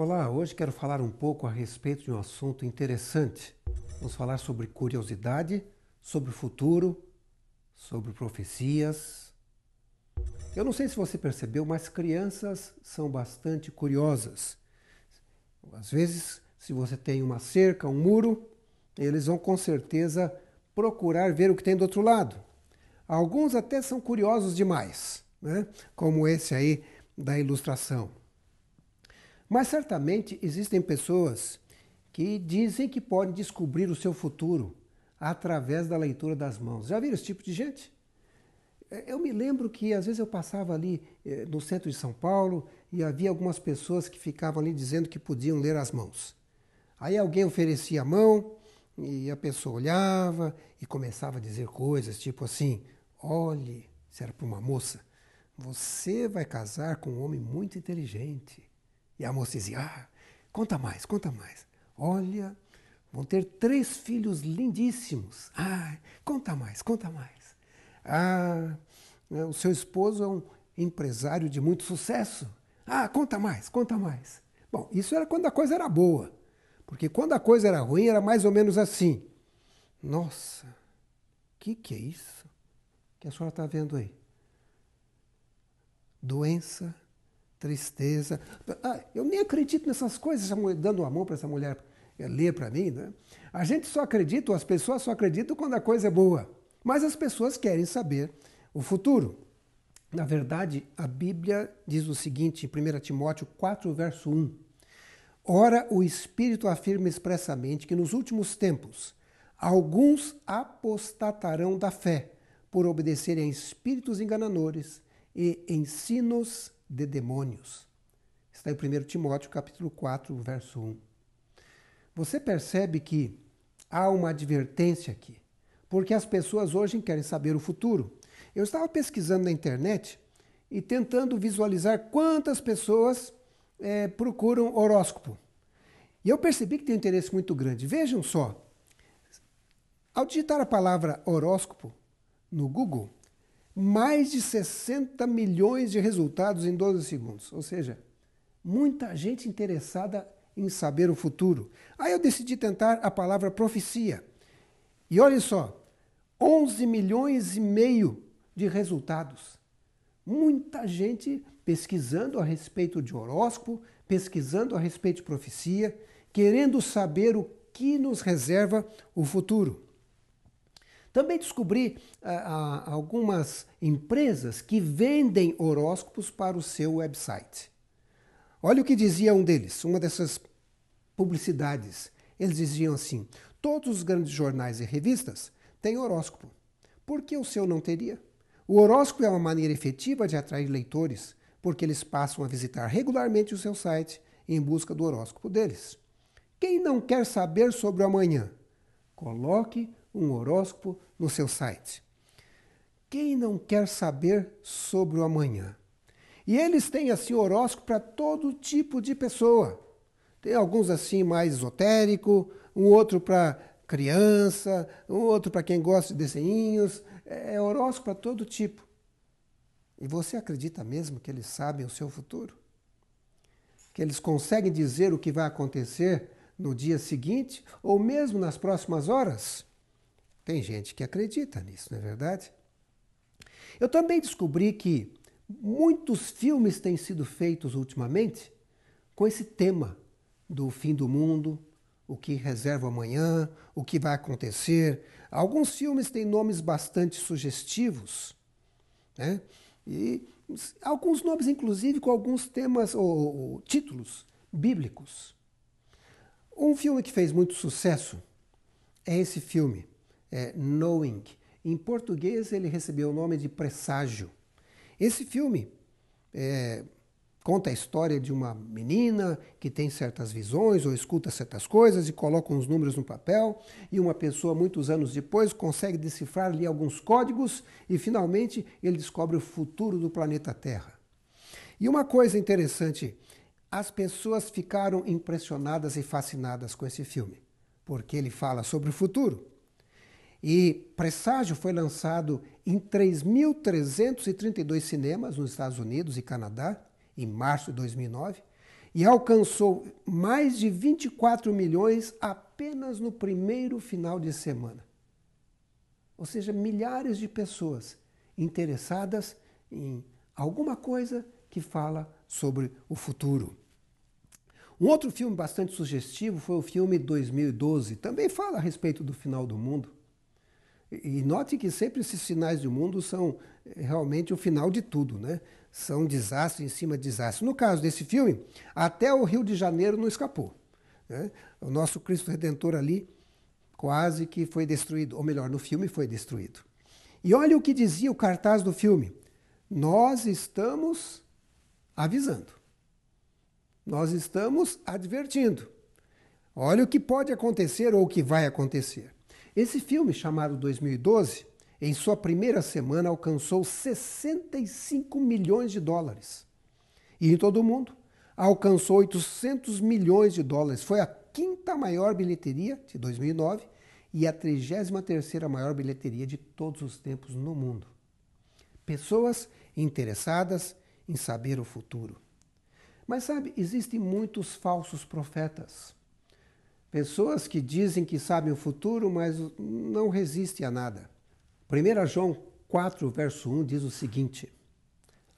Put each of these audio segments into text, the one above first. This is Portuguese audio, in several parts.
Olá, hoje quero falar um pouco a respeito de um assunto interessante. Vamos falar sobre curiosidade, sobre o futuro, sobre profecias. Eu não sei se você percebeu, mas crianças são bastante curiosas. Às vezes, se você tem uma cerca, um muro, eles vão com certeza procurar ver o que tem do outro lado. Alguns até são curiosos demais, né? como esse aí da ilustração. Mas certamente existem pessoas que dizem que podem descobrir o seu futuro através da leitura das mãos. Já viram esse tipo de gente? É, eu me lembro que às vezes eu passava ali eh, no centro de São Paulo e havia algumas pessoas que ficavam ali dizendo que podiam ler as mãos. Aí alguém oferecia a mão e a pessoa olhava e começava a dizer coisas tipo assim: olhe, se era para uma moça, você vai casar com um homem muito inteligente. E a moça dizia: ah, conta mais, conta mais. Olha, vão ter três filhos lindíssimos. Ah, conta mais, conta mais. Ah, o seu esposo é um empresário de muito sucesso. Ah, conta mais, conta mais. Bom, isso era quando a coisa era boa. Porque quando a coisa era ruim, era mais ou menos assim. Nossa, o que, que é isso que a senhora está vendo aí? Doença, tristeza. Ah, eu nem acredito nessas coisas, dando a mão para essa mulher ler para mim. Né? A gente só acredita, ou as pessoas só acreditam quando a coisa é boa. Mas as pessoas querem saber o futuro. Na verdade, a Bíblia diz o seguinte, em 1 Timóteo 4, verso 1. Ora, o Espírito afirma expressamente que nos últimos tempos alguns apostatarão da fé por obedecerem a espíritos enganadores e ensinos de demônios. Está em 1 Timóteo capítulo 4, verso 1. Você percebe que há uma advertência aqui, porque as pessoas hoje querem saber o futuro. Eu estava pesquisando na internet e tentando visualizar quantas pessoas é, procuram horóscopo. E eu percebi que tem um interesse muito grande. Vejam só, ao digitar a palavra horóscopo no Google, mais de 60 milhões de resultados em 12 segundos. Ou seja, muita gente interessada em saber o futuro. Aí eu decidi tentar a palavra profecia. E olhem só, 11 milhões e meio de resultados. Muita gente pesquisando a respeito de horóscopo, pesquisando a respeito de profecia, querendo saber o que nos reserva o futuro. Também descobri ah, ah, algumas empresas que vendem horóscopos para o seu website. Olha o que dizia um deles, uma dessas publicidades. Eles diziam assim: todos os grandes jornais e revistas têm horóscopo. Por que o seu não teria? O horóscopo é uma maneira efetiva de atrair leitores, porque eles passam a visitar regularmente o seu site em busca do horóscopo deles. Quem não quer saber sobre o amanhã? Coloque um horóscopo no seu site. Quem não quer saber sobre o amanhã? E eles têm assim horóscopo para todo tipo de pessoa. Tem alguns assim mais esotérico, um outro para criança, um outro para quem gosta de desenhinhos. É, é horóscopo para todo tipo. E você acredita mesmo que eles sabem o seu futuro? Que eles conseguem dizer o que vai acontecer no dia seguinte ou mesmo nas próximas horas? Tem gente que acredita nisso, não é verdade? Eu também descobri que muitos filmes têm sido feitos ultimamente com esse tema do fim do mundo, o que reserva amanhã, o que vai acontecer. Alguns filmes têm nomes bastante sugestivos, né? E alguns nomes, inclusive, com alguns temas ou, ou títulos bíblicos. Um filme que fez muito sucesso é esse filme, é, Knowing. Em português, ele recebeu o nome de Presságio. Esse filme é, conta a história de uma menina que tem certas visões ou escuta certas coisas e coloca uns números no papel, e uma pessoa, muitos anos depois, consegue decifrar ali alguns códigos e finalmente ele descobre o futuro do planeta Terra. E uma coisa interessante, as pessoas ficaram impressionadas e fascinadas com esse filme, porque ele fala sobre o futuro. E Presságio foi lançado em 3.332 cinemas nos Estados Unidos e Canadá, em março de 2009. e alcançou mais de 24 milhões apenas no primeiro final de semana. Ou seja, milhares de pessoas interessadas em alguma coisa que fala sobre o futuro. Um outro filme bastante sugestivo foi o filme 2012, também fala a respeito do final do mundo. E note que sempre esses finais do mundo são eh, realmente o final de tudo, né? São desastre em cima de desastre. No caso desse filme, até o Rio de Janeiro não escapou. Né? O nosso Cristo Redentor ali quase que foi destruído, ou melhor, no filme foi destruído. E olha o que dizia o cartaz do filme: Nós estamos avisando. Nós estamos advertindo. Olha o que pode acontecer ou o que vai acontecer. Esse filme, chamado 2012, em sua primeira semana alcançou 65 milhões de dólares. E em todo o mundo alcançou 800 milhões de dólares. Foi a quinta maior bilheteria de 2009 e a 33ª maior bilheteria de todos os tempos no mundo. Pessoas interessadas em saber o futuro. Mas sabe, existem muitos falsos profetas. Pessoas que dizem que sabem o futuro, mas não resistem a nada. 1 João 4, verso 1 diz o seguinte: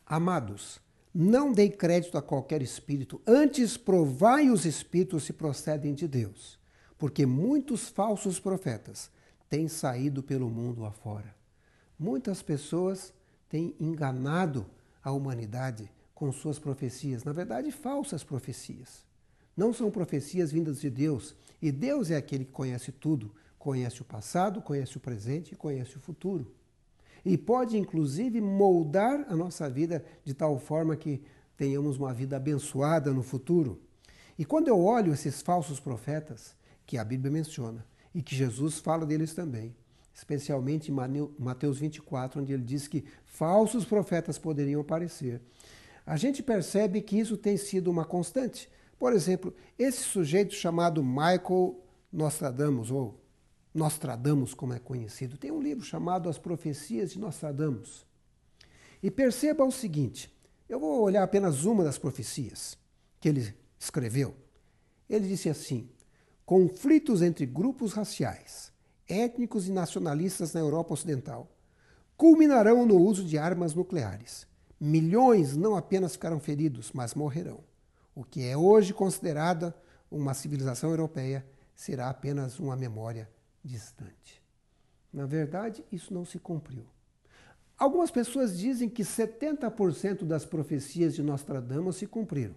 Amados, não dei crédito a qualquer espírito, antes provai os espíritos se procedem de Deus, porque muitos falsos profetas têm saído pelo mundo afora. Muitas pessoas têm enganado a humanidade com suas profecias, na verdade, falsas profecias. Não são profecias vindas de Deus, e Deus é aquele que conhece tudo, conhece o passado, conhece o presente e conhece o futuro. E pode, inclusive, moldar a nossa vida de tal forma que tenhamos uma vida abençoada no futuro. E quando eu olho esses falsos profetas, que a Bíblia menciona, e que Jesus fala deles também, especialmente em Mateus 24, onde ele diz que falsos profetas poderiam aparecer, a gente percebe que isso tem sido uma constante. Por exemplo, esse sujeito chamado Michael Nostradamus, ou Nostradamus, como é conhecido, tem um livro chamado As Profecias de Nostradamus. E perceba o seguinte: eu vou olhar apenas uma das profecias que ele escreveu. Ele disse assim: conflitos entre grupos raciais, étnicos e nacionalistas na Europa Ocidental culminarão no uso de armas nucleares. Milhões não apenas ficarão feridos, mas morrerão. O que é hoje considerada uma civilização europeia será apenas uma memória distante. Na verdade, isso não se cumpriu. Algumas pessoas dizem que 70% das profecias de Nostradamus se cumpriram.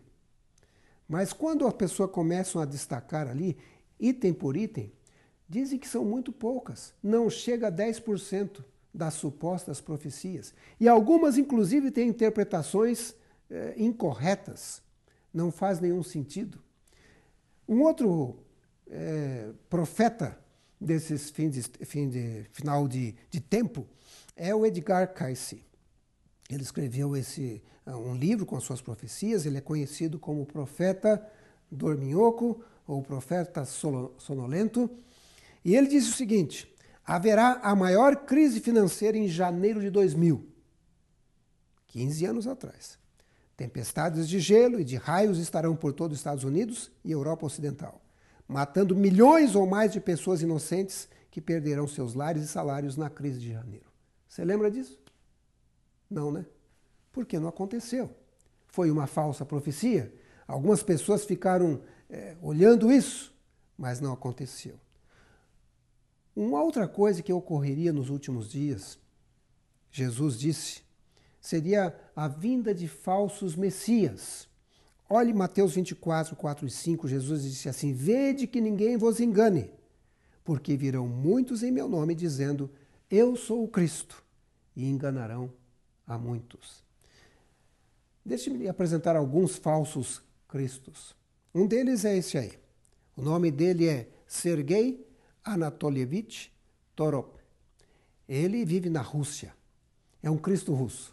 Mas quando as pessoas começam a destacar ali, item por item, dizem que são muito poucas, não chega a 10% das supostas profecias. E algumas, inclusive, têm interpretações eh, incorretas não faz nenhum sentido. Um outro é, profeta desses fins de, fim de, final de, de tempo é o Edgar Cayce. Ele escreveu esse um livro com as suas profecias. Ele é conhecido como profeta dorminhoco ou profeta sonolento. E ele diz o seguinte: haverá a maior crise financeira em janeiro de 2000, 15 anos atrás. Tempestades de gelo e de raios estarão por todo os Estados Unidos e Europa Ocidental, matando milhões ou mais de pessoas inocentes que perderão seus lares e salários na crise de janeiro. Você lembra disso? Não, né? Porque não aconteceu. Foi uma falsa profecia. Algumas pessoas ficaram é, olhando isso, mas não aconteceu. Uma outra coisa que ocorreria nos últimos dias, Jesus disse seria a vinda de falsos messias. Olhe Mateus 24, 4 e 5, Jesus disse assim: Vede que ninguém vos engane, porque virão muitos em meu nome dizendo: Eu sou o Cristo, e enganarão a muitos. Deixe-me apresentar alguns falsos cristos. Um deles é esse aí. O nome dele é Sergei Anatolievich Torop. Ele vive na Rússia. É um Cristo russo.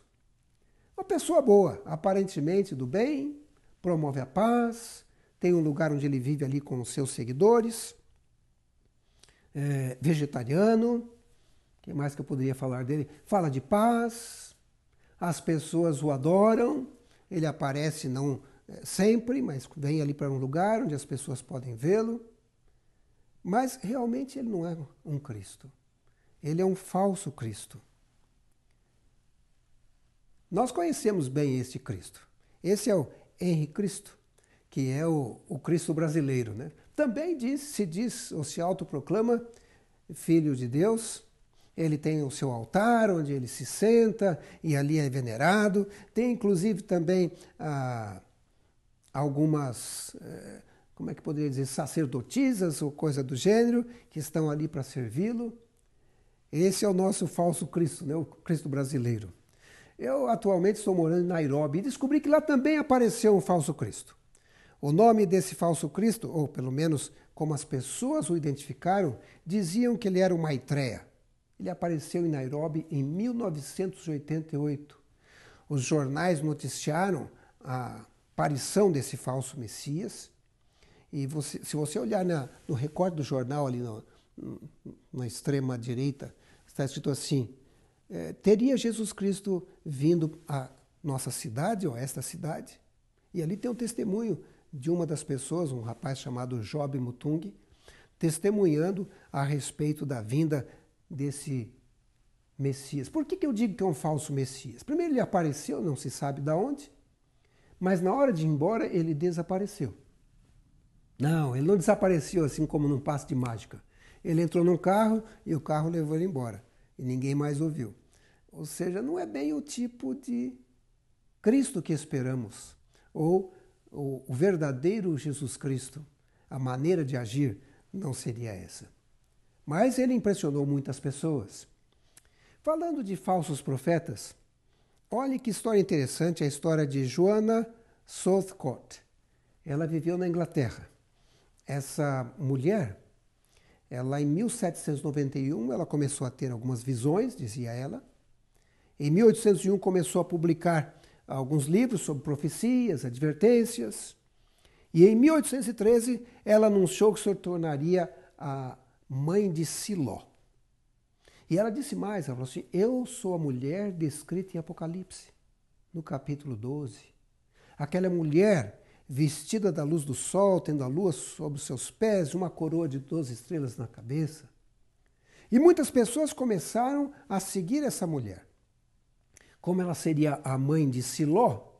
Uma pessoa boa, aparentemente do bem, promove a paz, tem um lugar onde ele vive ali com os seus seguidores, é, vegetariano, que mais que eu poderia falar dele? Fala de paz, as pessoas o adoram, ele aparece não é, sempre, mas vem ali para um lugar onde as pessoas podem vê-lo. Mas realmente ele não é um Cristo. Ele é um falso Cristo. Nós conhecemos bem este Cristo. Esse é o Henrique Cristo, que é o, o Cristo brasileiro. Né? Também diz, se diz ou se autoproclama filho de Deus. Ele tem o seu altar onde ele se senta e ali é venerado. Tem inclusive também ah, algumas, eh, como é que poderia dizer, sacerdotisas ou coisa do gênero que estão ali para servi-lo. Esse é o nosso falso Cristo, né? o Cristo brasileiro. Eu atualmente estou morando em Nairobi e descobri que lá também apareceu um falso Cristo. O nome desse falso Cristo, ou pelo menos como as pessoas o identificaram, diziam que ele era o Maitreya. Ele apareceu em Nairobi em 1988. Os jornais noticiaram a aparição desse falso Messias. E você, se você olhar na, no recorte do jornal, ali no, na extrema direita, está escrito assim: é, teria Jesus Cristo vindo à nossa cidade ou a esta cidade? E ali tem um testemunho de uma das pessoas, um rapaz chamado Job Mutung, testemunhando a respeito da vinda desse Messias. Por que, que eu digo que é um falso Messias? Primeiro, ele apareceu, não se sabe de onde, mas na hora de ir embora, ele desapareceu. Não, ele não desapareceu assim como num passo de mágica. Ele entrou num carro e o carro levou ele embora. E ninguém mais ouviu. Ou seja, não é bem o tipo de Cristo que esperamos. Ou o, verdadeiro Jesus Cristo, a maneira de agir não seria essa. Mas ele impressionou muitas pessoas. Falando de falsos profetas, olhe que história interessante a história de Joanna Southcott. Ela viveu na Inglaterra. Essa mulher ela, em 1791, ela começou a ter algumas visões, dizia ela. Em 1801, começou a publicar alguns livros sobre profecias, advertências. E em 1813, ela anunciou que se tornaria a mãe de Siló. E ela disse mais, ela falou assim, eu sou a mulher descrita em Apocalipse, no capítulo 12. Aquela mulher vestida da luz do sol, tendo a lua sobre os seus pés, uma coroa de doze estrelas na cabeça. E muitas pessoas começaram a seguir essa mulher. Como ela seria a mãe de Siló,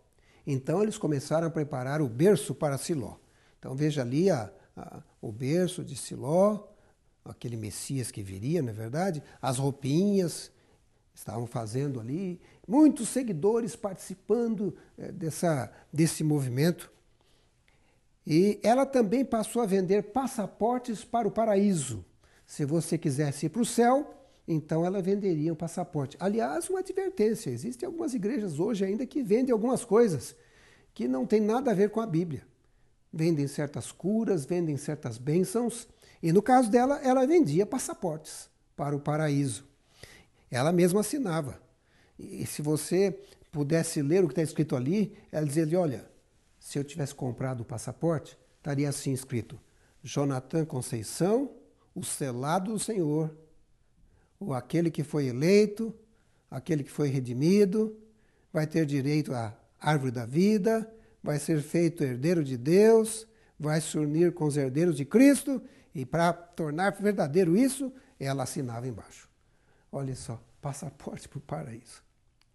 então eles começaram a preparar o berço para Siló. Então veja ali a, a, o berço de Siló, aquele Messias que viria, não é verdade? As roupinhas estavam fazendo ali, muitos seguidores participando é, dessa, desse movimento. E ela também passou a vender passaportes para o paraíso. Se você quisesse ir para o céu, então ela venderia um passaporte. Aliás, uma advertência: existem algumas igrejas hoje ainda que vendem algumas coisas que não tem nada a ver com a Bíblia. Vendem certas curas, vendem certas bênçãos, e no caso dela, ela vendia passaportes para o paraíso. Ela mesma assinava. E se você pudesse ler o que está escrito ali, ela dizia: olha, se eu tivesse comprado o passaporte, estaria assim escrito: Jonathan Conceição, o selado do Senhor, ou aquele que foi eleito, aquele que foi redimido, vai ter direito à árvore da vida, vai ser feito herdeiro de Deus, vai se unir com os herdeiros de Cristo, e para tornar verdadeiro isso, ela assinava embaixo. Olha só, passaporte para o paraíso.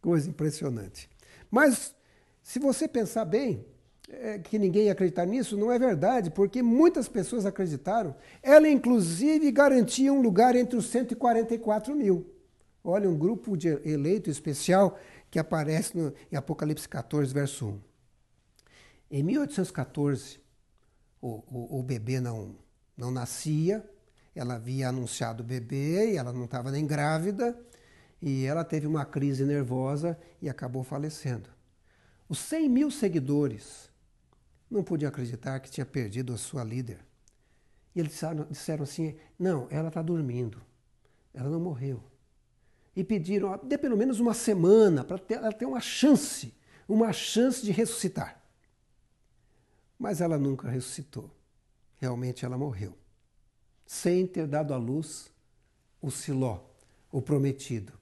Coisa impressionante. Mas, se você pensar bem, é, que ninguém ia acreditar nisso, não é verdade, porque muitas pessoas acreditaram. Ela, inclusive, garantia um lugar entre os 144 mil. Olha, um grupo de eleito especial que aparece no, em Apocalipse 14, verso 1. Em 1814, o, o, o bebê não, não nascia, ela havia anunciado o bebê e ela não estava nem grávida, e ela teve uma crise nervosa e acabou falecendo. Os 100 mil seguidores não podia acreditar que tinha perdido a sua líder. E eles disseram assim: não, ela está dormindo, ela não morreu. E pediram, dê pelo menos uma semana para ela ter uma chance, uma chance de ressuscitar. Mas ela nunca ressuscitou. Realmente ela morreu, sem ter dado à luz o Siló, o prometido.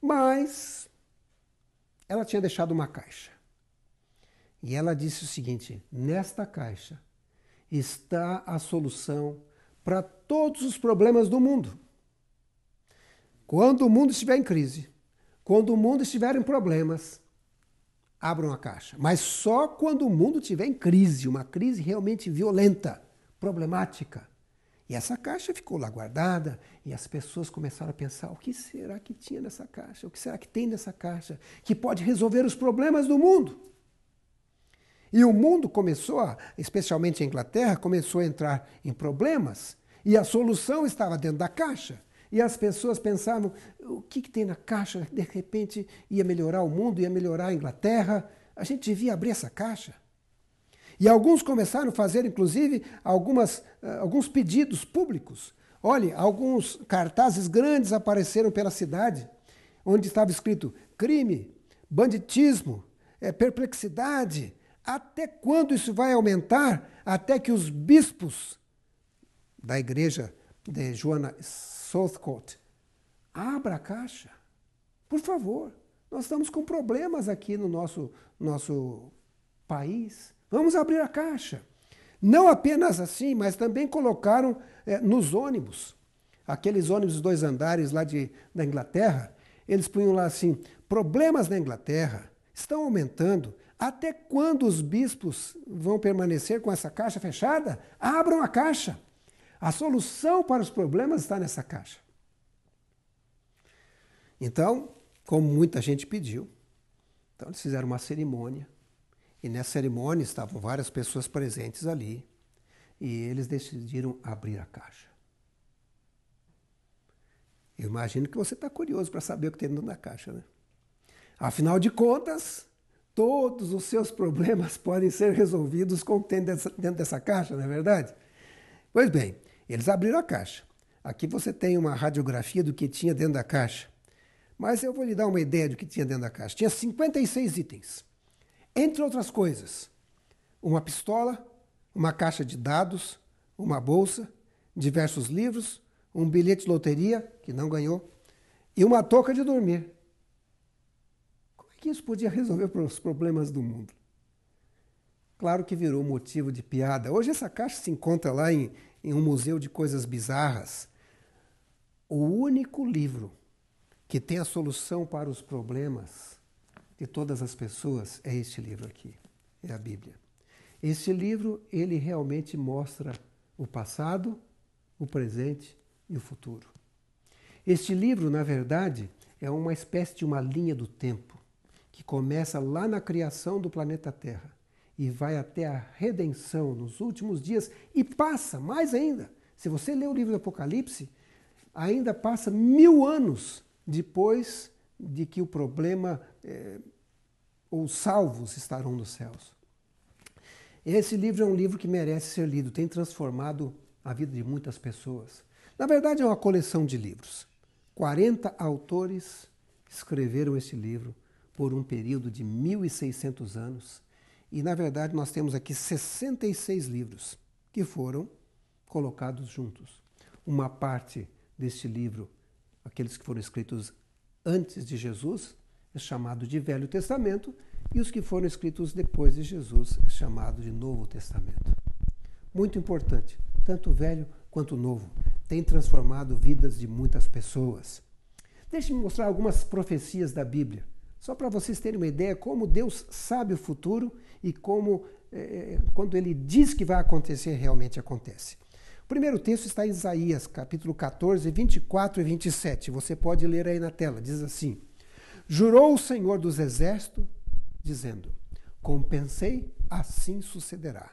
Mas ela tinha deixado uma caixa. E ela disse o seguinte: nesta caixa está a solução para todos os problemas do mundo. Quando o mundo estiver em crise, quando o mundo estiver em problemas, abram a caixa. Mas só quando o mundo estiver em crise, uma crise realmente violenta, problemática. E essa caixa ficou lá guardada e as pessoas começaram a pensar: o que será que tinha nessa caixa? O que será que tem nessa caixa que pode resolver os problemas do mundo? E o mundo começou, a, especialmente a Inglaterra, começou a entrar em problemas e a solução estava dentro da caixa. E as pessoas pensavam: o que, que tem na caixa? De repente ia melhorar o mundo, ia melhorar a Inglaterra. A gente devia abrir essa caixa. E alguns começaram a fazer, inclusive, algumas, uh, alguns pedidos públicos. Olhe, alguns cartazes grandes apareceram pela cidade, onde estava escrito crime, banditismo, é, perplexidade. Até quando isso vai aumentar? Até que os bispos da igreja de Joana Southcote. Abra a caixa. Por favor. Nós estamos com problemas aqui no nosso, nosso país. Vamos abrir a caixa. Não apenas assim, mas também colocaram é, nos ônibus, aqueles ônibus dois andares lá de, da Inglaterra, eles punham lá assim: problemas na Inglaterra estão aumentando. Até quando os bispos vão permanecer com essa caixa fechada? Abram a caixa. A solução para os problemas está nessa caixa. Então, como muita gente pediu, então eles fizeram uma cerimônia. E nessa cerimônia estavam várias pessoas presentes ali. E eles decidiram abrir a caixa. Eu imagino que você está curioso para saber o que tem dentro da caixa, né? Afinal de contas, todos os seus problemas podem ser resolvidos com o que tem dentro dessa caixa, não é verdade? Pois bem, eles abriram a caixa. Aqui você tem uma radiografia do que tinha dentro da caixa. Mas eu vou lhe dar uma ideia do que tinha dentro da caixa. Tinha 56 itens. Entre outras coisas, uma pistola, uma caixa de dados, uma bolsa, diversos livros, um bilhete de loteria, que não ganhou, e uma touca de dormir. Que isso podia resolver os problemas do mundo? Claro que virou motivo de piada. Hoje essa caixa se encontra lá em, em um museu de coisas bizarras. O único livro que tem a solução para os problemas de todas as pessoas é este livro aqui, é a Bíblia. Este livro, ele realmente mostra o passado, o presente e o futuro. Este livro, na verdade, é uma espécie de uma linha do tempo que começa lá na criação do planeta Terra e vai até a redenção nos últimos dias e passa mais ainda. Se você lê o livro do Apocalipse, ainda passa mil anos depois de que o problema é, ou salvos estarão nos céus. Esse livro é um livro que merece ser lido, tem transformado a vida de muitas pessoas. Na verdade, é uma coleção de livros. 40 autores escreveram esse livro por um período de 1.600 anos e, na verdade, nós temos aqui 66 livros que foram colocados juntos. Uma parte deste livro, aqueles que foram escritos antes de Jesus, é chamado de Velho Testamento, e os que foram escritos depois de Jesus é chamado de Novo Testamento. Muito importante, tanto o Velho quanto o Novo, tem transformado vidas de muitas pessoas. Deixe-me mostrar algumas profecias da Bíblia só para vocês terem uma ideia como Deus sabe o futuro e como, é, quando Ele diz que vai acontecer, realmente acontece. O primeiro texto está em Isaías, capítulo 14, 24 e 27. Você pode ler aí na tela. Diz assim: Jurou o Senhor dos Exércitos, dizendo: Como pensei, assim sucederá.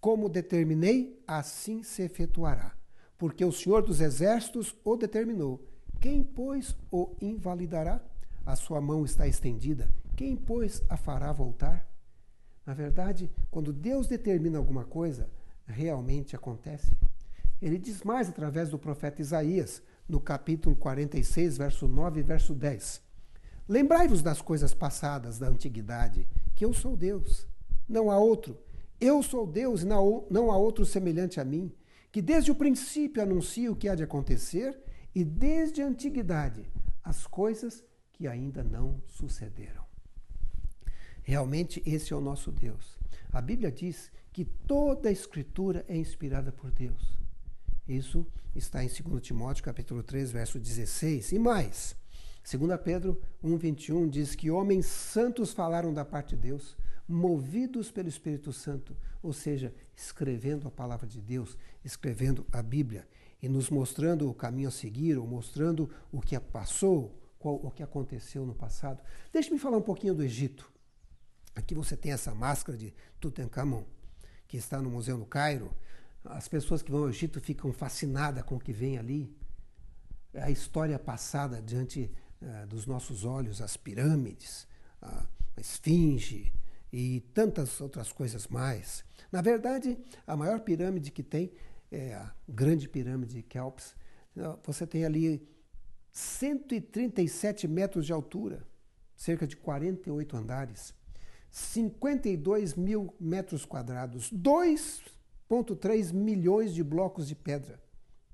Como determinei, assim se efetuará. Porque o Senhor dos Exércitos o determinou. Quem, pois, o invalidará? A sua mão está estendida, quem, pois, a fará voltar? Na verdade, quando Deus determina alguma coisa, realmente acontece. Ele diz mais através do profeta Isaías, no capítulo 46, verso 9 e verso 10. Lembrai-vos das coisas passadas da antiguidade, que eu sou Deus, não há outro. Eu sou Deus e não há outro semelhante a mim, que desde o princípio anuncio o que há de acontecer e desde a antiguidade as coisas que ainda não sucederam. Realmente esse é o nosso Deus. A Bíblia diz que toda a escritura é inspirada por Deus. Isso está em 2 Timóteo capítulo 3, verso 16. E mais, 2 Pedro 1,21 diz que homens santos falaram da parte de Deus, movidos pelo Espírito Santo, ou seja, escrevendo a palavra de Deus, escrevendo a Bíblia e nos mostrando o caminho a seguir, ou mostrando o que passou, qual, o que aconteceu no passado. Deixe-me falar um pouquinho do Egito. Aqui você tem essa máscara de Tutankhamon, que está no Museu no Cairo. As pessoas que vão ao Egito ficam fascinadas com o que vem ali. A história passada diante uh, dos nossos olhos, as pirâmides, a esfinge, e tantas outras coisas mais. Na verdade, a maior pirâmide que tem é a Grande Pirâmide de Kelps. Você tem ali 137 metros de altura, cerca de 48 andares, 52 mil metros quadrados, 2,3 milhões de blocos de pedra,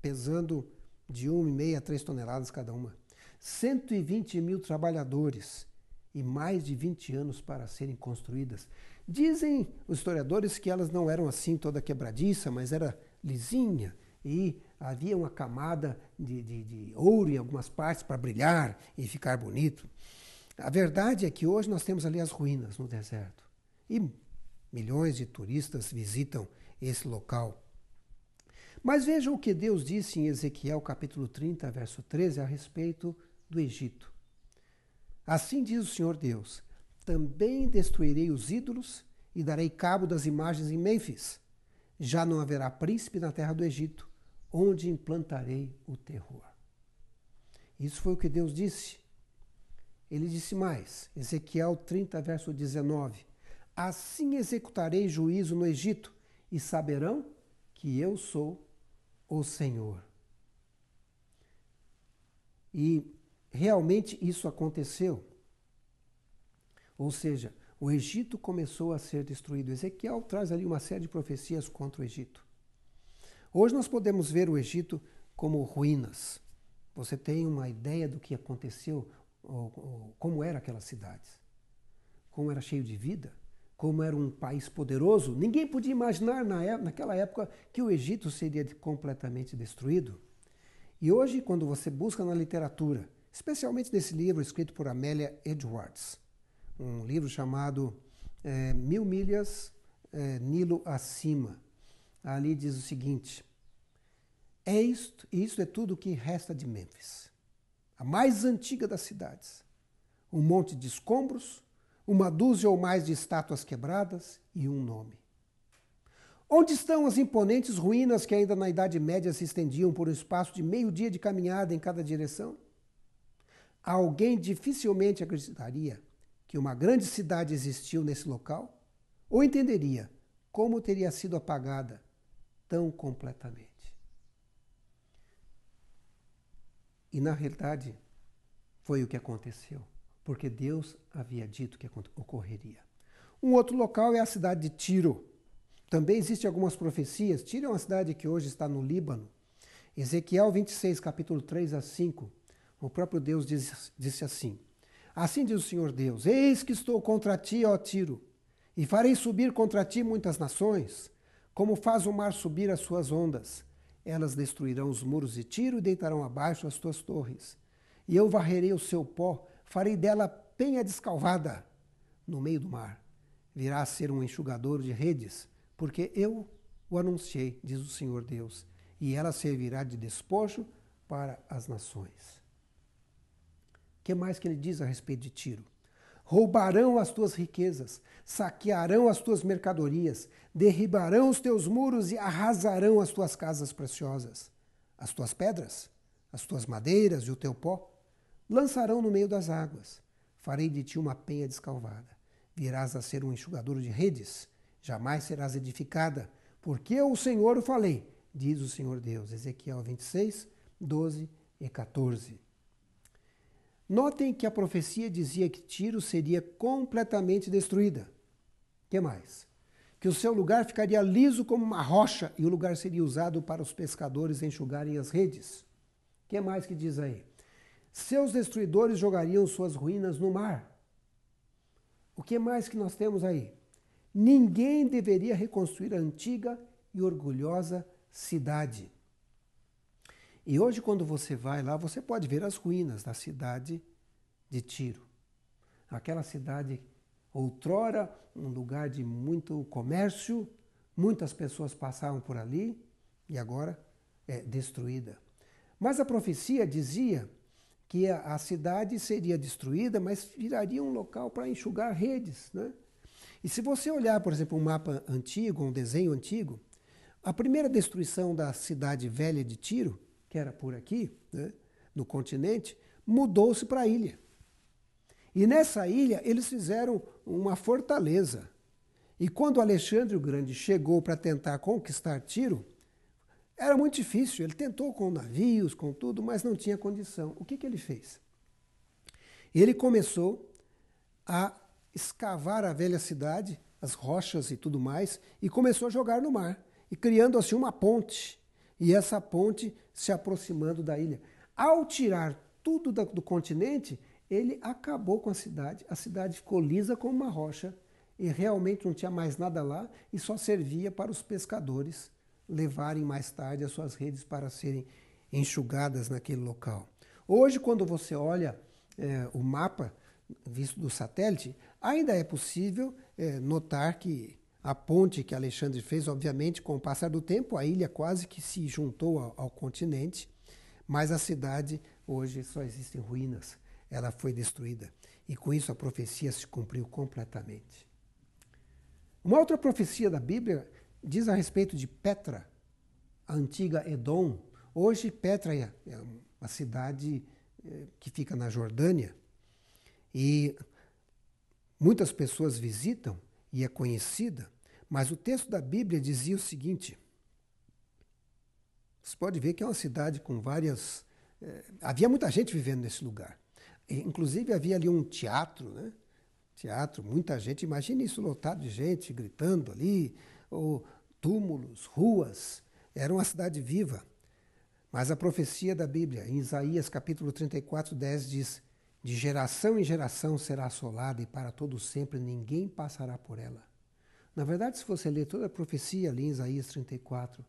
pesando de 1,5 a 3 toneladas cada uma, 120 mil trabalhadores e mais de 20 anos para serem construídas. Dizem os historiadores que elas não eram assim toda quebradiça, mas era lisinha e havia uma camada de, de, de ouro em algumas partes para brilhar e ficar bonito. A verdade é que hoje nós temos ali as ruínas no deserto e milhões de turistas visitam esse local. Mas vejam o que Deus disse em Ezequiel capítulo 30, verso 13, a respeito do Egito. Assim diz o Senhor Deus: também destruirei os ídolos e darei cabo das imagens em Mênfis. Já não haverá príncipe na terra do Egito, onde implantarei o terror. Isso foi o que Deus disse. Ele disse mais, Ezequiel 30, verso 19: Assim executarei juízo no Egito, e saberão que eu sou o Senhor. E realmente isso aconteceu. Ou seja, o Egito começou a ser destruído. Ezequiel traz ali uma série de profecias contra o Egito. Hoje nós podemos ver o Egito como ruínas. Você tem uma ideia do que aconteceu, ou, ou, como eram aquelas cidades? Como era cheio de vida? Como era um país poderoso? Ninguém podia imaginar na época, naquela época que o Egito seria completamente destruído. E hoje, quando você busca na literatura especialmente nesse livro escrito por Amélia Edwards, um livro chamado é, Mil Milhas é, Nilo Acima. Ali diz o seguinte: é isto, isto é tudo o que resta de Mênfis, a mais antiga das cidades. Um monte de escombros, uma dúzia ou mais de estátuas quebradas e um nome. Onde estão as imponentes ruínas que ainda na Idade Média se estendiam por um espaço de meio dia de caminhada em cada direção? alguém dificilmente acreditaria que uma grande cidade existiu nesse local ou entenderia como teria sido apagada tão completamente. E na realidade, foi o que aconteceu, porque Deus havia dito que ocorreria. Um outro local é a cidade de Tiro. Também existem algumas profecias. Tiro é uma cidade que hoje está no Líbano. Ezequiel 26, capítulo 3 a 5 o próprio Deus disse, disse assim: Assim diz o Senhor Deus: Eis que estou contra ti, ó Tiro, e farei subir contra ti muitas nações, como faz o mar subir as suas ondas. Elas destruirão os muros de Tiro e deitarão abaixo as tuas torres. E eu varrerei o seu pó, farei dela penha descalvada no meio do mar. Virá a ser um enxugador de redes, porque eu o anunciei, diz o Senhor Deus, e ela servirá de despojo para as nações que mais que ele diz a respeito de Tiro? Roubarão as tuas riquezas, saquearão as tuas mercadorias, derribarão os teus muros e arrasarão as tuas casas preciosas. As tuas pedras, as tuas madeiras e o teu pó lançarão no meio das águas. Farei de ti uma penha descalvada. Virás a ser um enxugador de redes, jamais serás edificada, porque eu, o Senhor, o falei, diz o Senhor Deus. Ezequiel 26, 12 e 14. Notem que a profecia dizia que Tiro seria completamente destruída. que mais? Que o seu lugar ficaria liso como uma rocha e o lugar seria usado para os pescadores enxugarem as redes. que mais que diz aí? Seus destruidores jogariam suas ruínas no mar. O que mais que nós temos aí? Ninguém deveria reconstruir a antiga e orgulhosa cidade. E hoje, quando você vai lá, você pode ver as ruínas da cidade de Tiro. Aquela cidade, outrora, um lugar de muito comércio, muitas pessoas passavam por ali e agora é destruída. Mas a profecia dizia que a, cidade seria destruída, mas viraria um local para enxugar redes. Né? E se você olhar, por exemplo, um mapa antigo, um desenho antigo, a primeira destruição da cidade velha de Tiro, que era por aqui, né, no continente, mudou-se para a ilha. E nessa ilha eles fizeram uma fortaleza. E quando Alexandre o Grande chegou para tentar conquistar Tiro, era muito difícil. Ele tentou com navios, com tudo, mas não tinha condição. O que, que ele fez? Ele começou a escavar a velha cidade, as rochas e tudo mais, e começou a jogar no mar, e criando assim uma ponte. E essa ponte se aproximando da ilha. Ao tirar tudo do continente, ele acabou com a cidade. A cidade ficou lisa como uma rocha e realmente não tinha mais nada lá e só servia para os pescadores levarem mais tarde as suas redes para serem enxugadas naquele local. Hoje, quando você olha é, o mapa visto do satélite, ainda é possível é, notar que a ponte que Alexandre fez, obviamente, com o passar do tempo, a ilha quase que se juntou ao, ao continente, mas a cidade hoje só existem ruínas. Ela foi destruída. E com isso a profecia se cumpriu completamente. Uma outra profecia da Bíblia diz a respeito de Petra, a antiga Edom. Hoje, Petra é, é uma cidade é, que fica na Jordânia e muitas pessoas visitam e é conhecida, mas o texto da Bíblia dizia o seguinte: você pode ver que é uma cidade com várias. É, havia muita gente vivendo nesse lugar. Inclusive havia ali um teatro, né? Teatro, muita gente. Imagine isso lotado de gente gritando ali, ou túmulos, ruas. Era uma cidade viva. Mas a profecia da Bíblia, em Isaías capítulo 34, 10, diz: De geração em geração será assolada e para todo sempre ninguém passará por ela. Na verdade, se você ler toda a profecia ali em Isaías 34,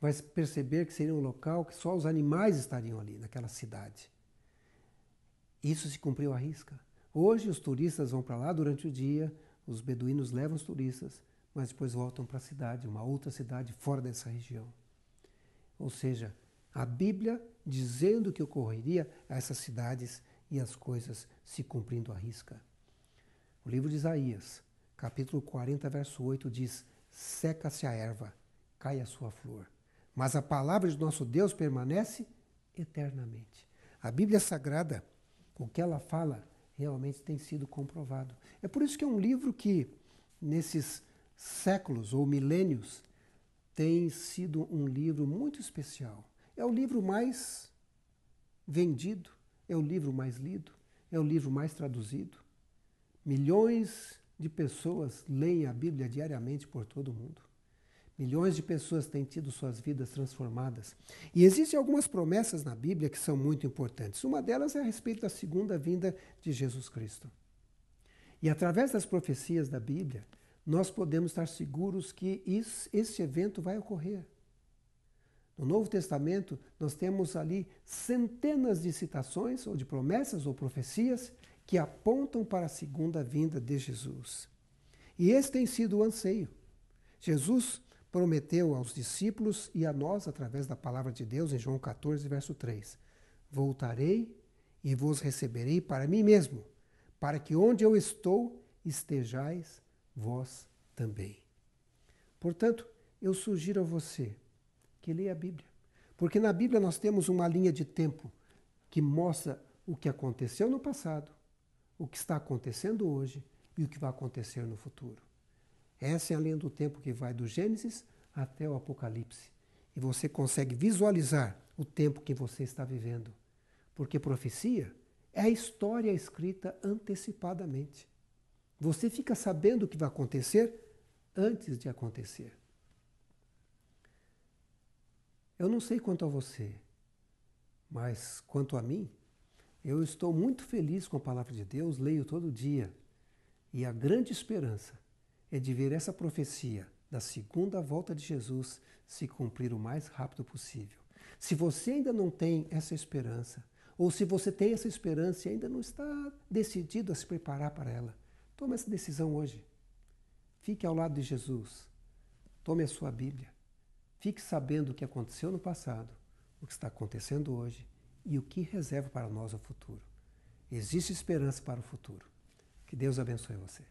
vai perceber que seria um local que só os animais estariam ali, naquela cidade. Isso se cumpriu à risca. Hoje os turistas vão para lá durante o dia, os beduínos levam os turistas, mas depois voltam para a cidade, uma outra cidade fora dessa região. Ou seja, a Bíblia dizendo que ocorreria a essas cidades e as coisas se cumprindo à risca. O livro de Isaías, capítulo 40, verso 8 diz: Seca-se a erva, cai a sua flor, mas a palavra de nosso Deus permanece eternamente. A Bíblia Sagrada, o que ela fala, realmente tem sido comprovado. É por isso que é um livro que, nesses séculos ou milênios, tem sido um livro muito especial. É o livro mais vendido, é o livro mais lido, é o livro mais traduzido. Milhões de pessoas leem a Bíblia diariamente por todo o mundo. Milhões de pessoas têm tido suas vidas transformadas. E existem algumas promessas na Bíblia que são muito importantes. Uma delas é a respeito da segunda vinda de Jesus Cristo. E através das profecias da Bíblia, nós podemos estar seguros que esse evento vai ocorrer. No Novo Testamento, nós temos ali centenas de citações, ou de promessas ou profecias, que apontam para a segunda vinda de Jesus. E esse tem sido o anseio. Jesus prometeu aos discípulos e a nós, através da palavra de Deus, em João 14, verso 3: Voltarei e vos receberei para mim mesmo, para que onde eu estou estejais vós também. Portanto, eu sugiro a você que leia a Bíblia. Porque na Bíblia nós temos uma linha de tempo que mostra o que aconteceu no passado, o que está acontecendo hoje e o que vai acontecer no futuro. Essa é a linha do tempo que vai do Gênesis até o Apocalipse. E você consegue visualizar o tempo que você está vivendo. Porque profecia é a história escrita antecipadamente. Você fica sabendo o que vai acontecer antes de acontecer. Eu não sei quanto a você, mas quanto a mim, eu estou muito feliz com a palavra de Deus, leio todo dia. E a grande esperança é de ver essa profecia da segunda volta de Jesus se cumprir o mais rápido possível. Se você ainda não tem essa esperança, ou se você tem essa esperança e ainda não está decidido a se preparar para ela, tome essa decisão hoje. Fique ao lado de Jesus. Tome a sua Bíblia. Fique sabendo o que aconteceu no passado, o que está acontecendo hoje e o que reserva para nós o futuro. Existe esperança para o futuro. Que Deus abençoe você.